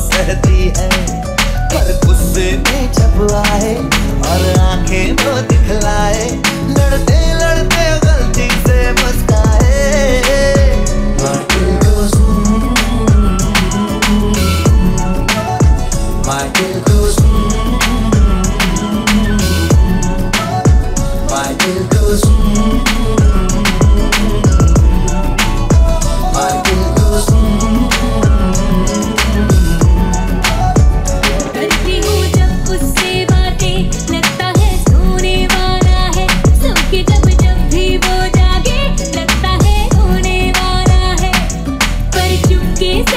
सहती है, पर गुस्से में जब आए और आँखें तो दिखलाए, लड़ते लड़ते गलती से मुस्काए। My dear goes quise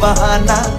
bahana